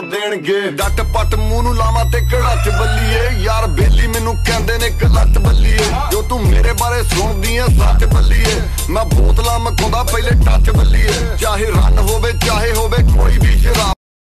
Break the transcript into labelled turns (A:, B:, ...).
A: ਦੇਣਗੇ। ਡੱਟ ਪੱਟ ਮੂੰਹ ਨੂੰ ਲਾਵਾਂ ਤੇ ਕੜਾਚ ਬੱਲੀਏ ਯਾਰ ਬੇਲੀ ਮੈਨੂੰ ਕਹਿੰਦੇ ਨੇ ਕਲੱਟ ਬੱਲੀਏ। ਜੋ ਤੂੰ ਮੇਰੇ ਬਾਰੇ ਸੁਣਦੀ ਐ, ਸੱਚ ਬੱਲੀਏ। ਮੈਂ ਬੋਤਲਾਂ ਮਖਾਉਂਦਾ ਪਹਿਲੇ ਟੱਚ ਬੱਲੀਏ। ਚਾਹੇ ਰਨ ਹੋਵੇ, ਚਾਹੇ